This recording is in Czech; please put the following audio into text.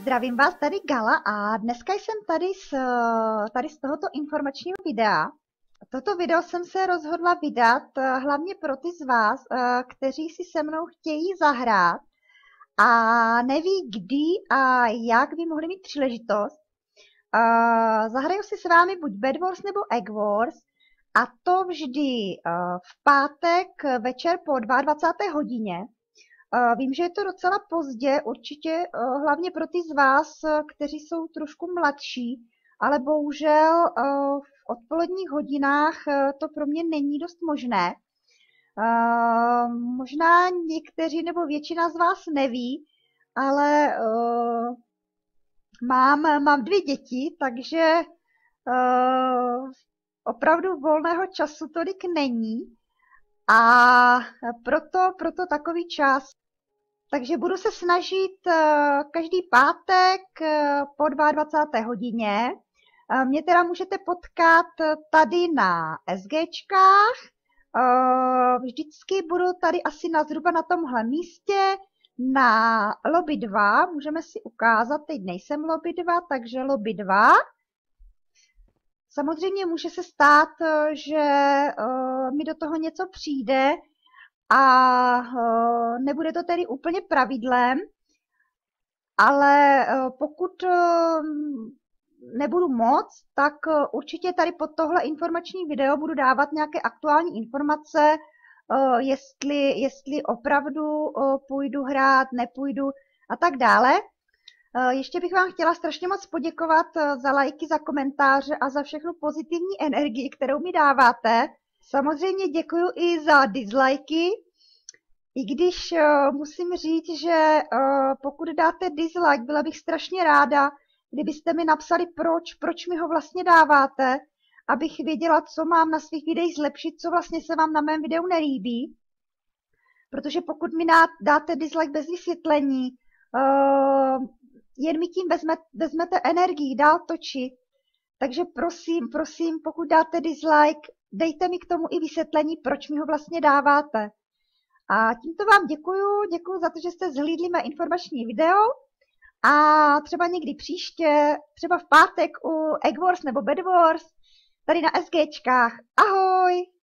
Zdravím vás, tady Gala a dneska jsem tady z, tady z tohoto informačního videa. Toto video jsem se rozhodla vydat eh, hlavně pro ty z vás, eh, kteří si se mnou chtějí zahrát a neví kdy a jak by mohli mít příležitost. Eh, zahraju si s vámi buď Bed Wars nebo Egg Wars a to vždy v pátek večer po 22. hodině. Vím, že je to docela pozdě, určitě hlavně pro ty z vás, kteří jsou trošku mladší, ale bohužel v odpoledních hodinách to pro mě není dost možné. Možná někteří nebo většina z vás neví, ale mám, mám dvě děti, takže opravdu volného času tolik není. A proto, proto takový čas. Takže budu se snažit eh, každý pátek eh, po 22. hodině. Eh, mě teda můžete potkat tady na SGčkách. Vždycky budu tady asi na zhruba na tomhle místě na lobby 2. Můžeme si ukázat, teď nejsem lobby 2, takže lobby 2. Samozřejmě může se stát, že mi do toho něco přijde, a eh, nebude to tedy úplně pravidlem, ale eh, pokud eh, nebudu moc, tak určitě tady pod tohle informační video budu dávat nějaké aktuální informace, jestli, jestli opravdu půjdu hrát, nepůjdu a tak dále. Ještě bych vám chtěla strašně moc poděkovat za lajky, za komentáře a za všechnu pozitivní energii, kterou mi dáváte. Samozřejmě děkuji i za dislikey, i když uh, musím říct, že pokud dáte dislike, byla bych strašně ráda, kdybyste mi napsali proč, proč mi ho vlastně dáváte, abych věděla, co mám na svých videích zlepšit, co vlastně se vám na mém videu nelíbí. Protože pokud mi dáte dislike bez vysvětlení, jen mi tím vezme, vezmete energii dál točit. Takže prosím, prosím, pokud dáte dislike, dejte mi k tomu i vysvětlení, proč mi ho vlastně dáváte. A tímto vám děkuju, děkuju za to, že jste zhlídli mé informační video a třeba někdy příště, třeba v pátek u Egg Wars nebo Bed Wars, tady na SGčkách. Ahoj!